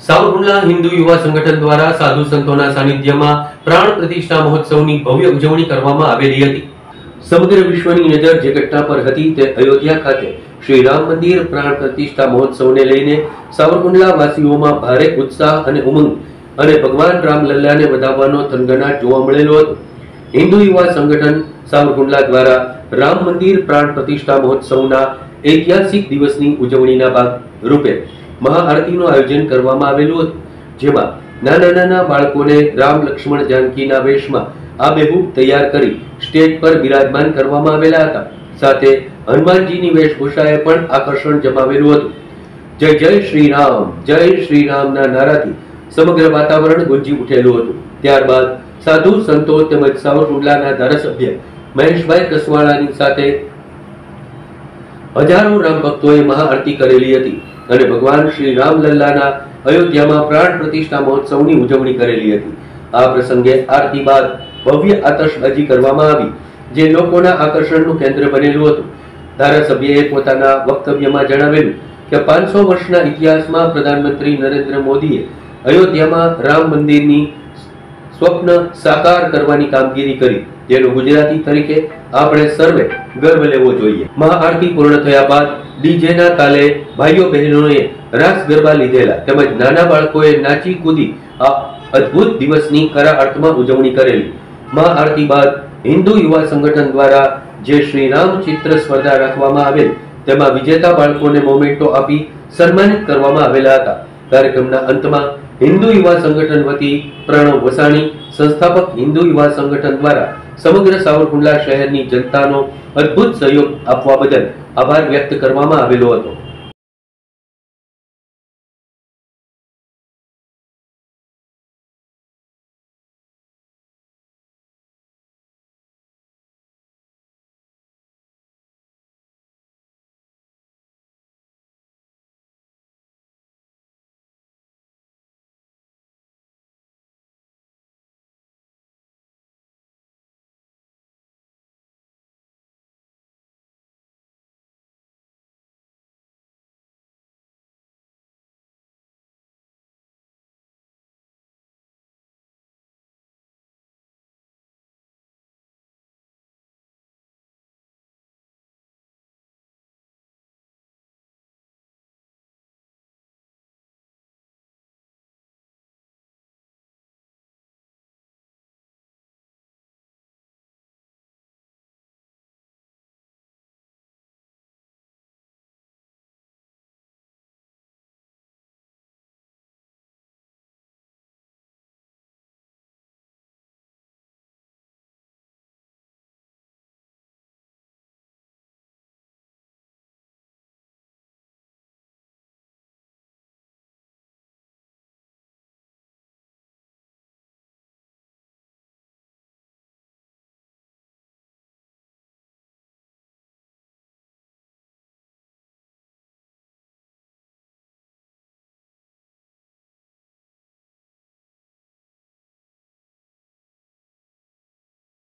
સાવરકુંડલા હિન્દુ યુવા સંગઠન દ્વારા સાધુ સંતોના સાનિધ્યમાં પ્રાણ પ્રતિષ્ઠા મહોત્સવની ભવ્ય ઉજવણી કરવામાં આવેલી હતી. સમગ્ર વિશ્વની નજર જે ઘટના પર હતી તે અયોધ્યા ખાતે શ્રી રામ મંદિર પ્રાણ પ્રતિષ્ઠા મહોત્સવને લઈને સાવરકુંડલા વાસીઓમાં ભારે ઉત્સાહ અને ઉમંગ અને ભગવાન રામલલ્લાને વધાવવાનો થનગનાટ જોવા મળેલો હતો. હિન્દુ યુવા સંગઠન સાવરકુંડલા દ્વારા રામ મંદિર પ્રાણ પ્રતિષ્ઠા મહોત્સવના ઐતિહાસિક દિવસની ઉજવણીના ભાગ રૂપે મહાઆરતીનું આયોજન કરવામાં આવેલું હતું, જેમાં નાના નાના બાળકોને રામ લક્ષ્મણ જાનકીના વેશમાં આબેહૂબ તૈયાર કરી સ્ટેજ પર બિરાજમાન કરવામાં આવેલા હતા. સાથે હનુમાનજીની વેશભૂષાએ પણ આકર્ષણ જમાવેલું હતું. જય જય શ્રી રામ જય શ્રી રામના નારાથી સમગ્ર વાતાવરણ ગુંજી ઉઠેલું હતું. ત્યારબાદ સાધુ સંતો તેમજ સાવરકુંડલાના ધારાસભ્ય મહેશભાઈ કસવાળાની સાથે હજારો રામ ભક્તોએ મહાઆરતી કરેલી હતી. અને ભગવાન શ્રી રામલલ્લાના અયોધ્યામાં પ્રાણ પ્રતિષ્ઠા મહોત્સવની ઉજવણી કરેલી હતી. આ પ્રસંગે આરતી બાદ ભવ્ય આતશબાજી કરવામાં આવી, જે લોકોના આકર્ષણનું કેન્દ્ર બનેલું હતું. ધારાસભ્યએ પોતાના વક્તવ્યમાં જણાવેલું કે પાંચસો વર્ષના ઇતિહાસમાં પ્રધાનમંત્રી નરેન્દ્ર મોદીએ અયોધ્યામાં રામ મંદિરની સ્વપ્ન સાકાર કરવાની કામગીરી કરી. જેનો ગુજરાતી તરીકે આપણે સર્વે ગર્વ લેવો જોઈએ. મહાઆરતી પૂર્ણ થયા બાદ ડીજેના તાલે ભાઈઓ બહેનોએ રાસ ગરબા લીધેલા. તેમજ નાના બાળકોએ નાચી કૂદી આ અદ્ભુત દિવસની ખરા અર્થમાં ઉજવણી કરેલી. મહાઆરતી બાદ હિન્દુ યુવા સંગઠન દ્વારા જે શ્રી રામ ચિત્ર સ્પર્ધા રાખવામાં આવેલ, તેમાં વિજેતા બાળકોને મોમેન્ટો આપી સન્માનિત કરવામાં આવેલા હતા. કાર્યક્રમના અંતમાં હિન્દુ યુવા સંગઠન વતી પ્રણવ વસાણી, સંસ્થાપક હિન્દુ યુવા સંગઠન દ્વારા સમગ્ર સાવરકુંડલા શહેરની જનતાનો અદ્ભુત સહયોગ આપવા બદલ આભાર વ્યક્ત કરવામાં આવેલો હતો.